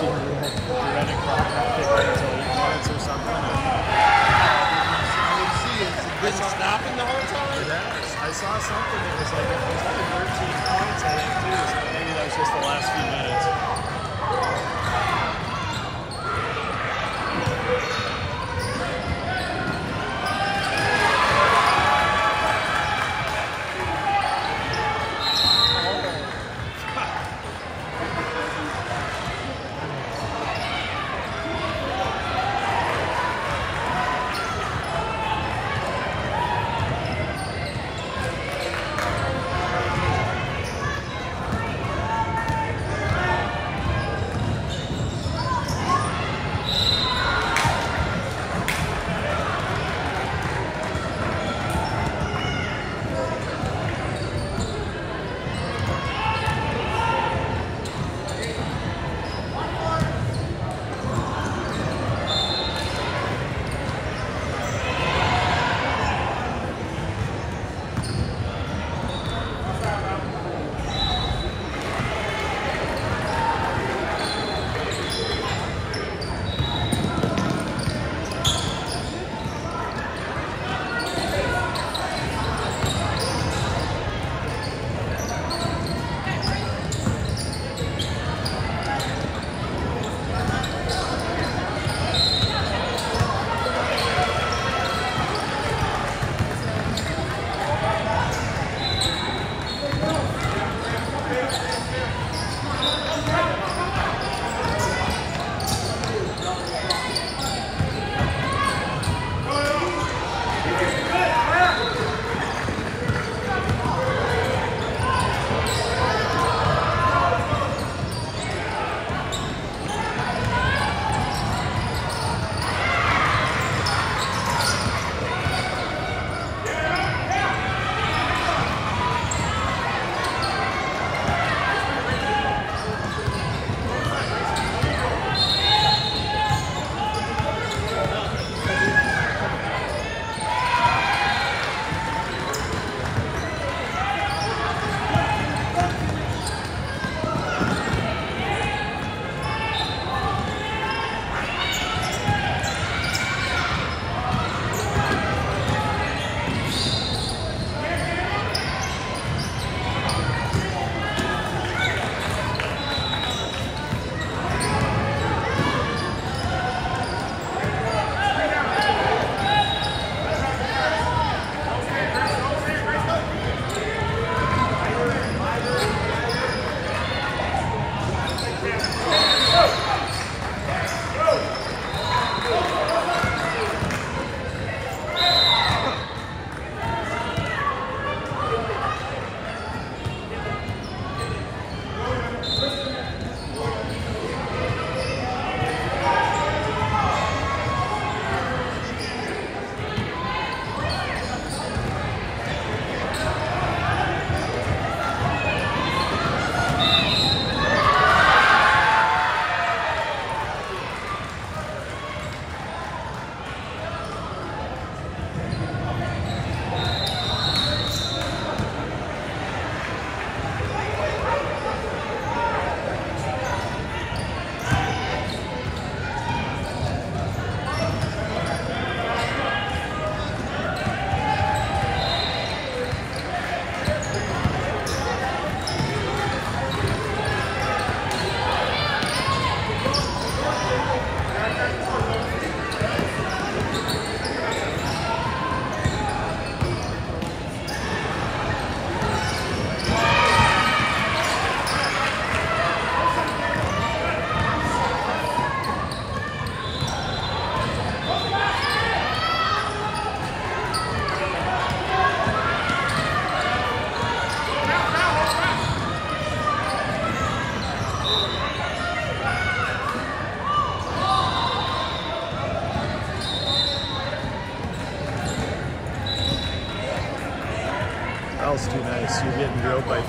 you until eight minutes or something. Uh, I I saw something that was like, it was like 13 points, I think, too. So maybe that was just the last few minutes.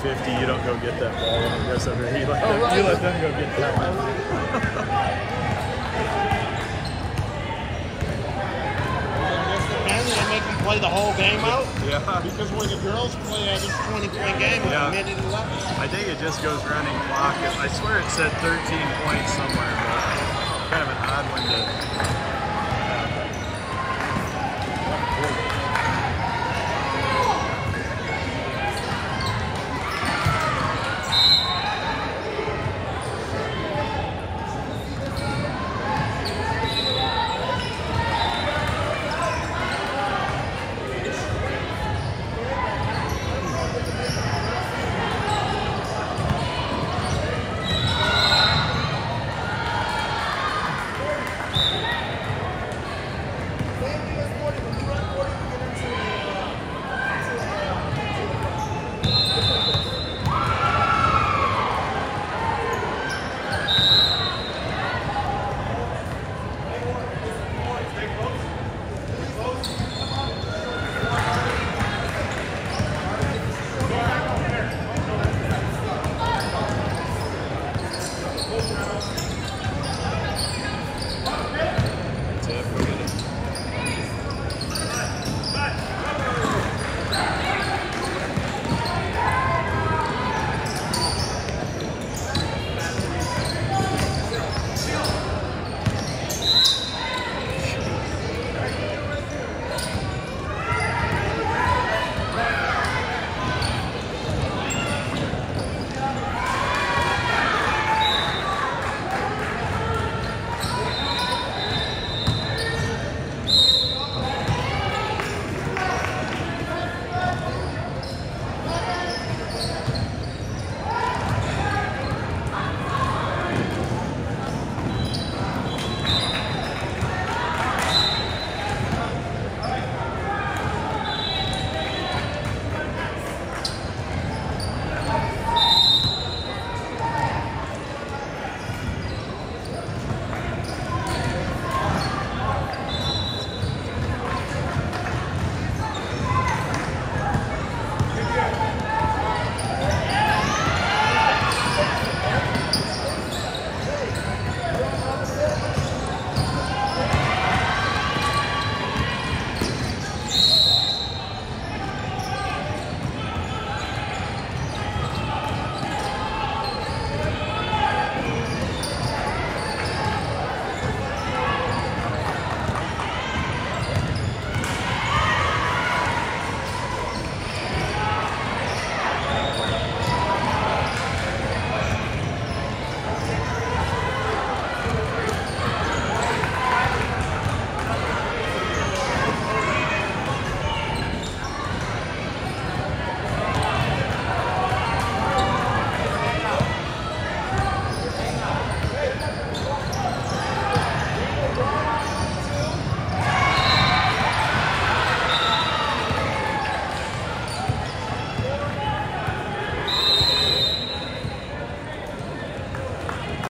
50. You don't go get that ball when it goes under. You let, them, you let them go get that one. Make them play the whole game out. Yeah. Because when the girls play at this 20 point game, Yeah. a minute and 11. I think it just goes running clock. I swear it said 13 points somewhere, but kind of an odd one to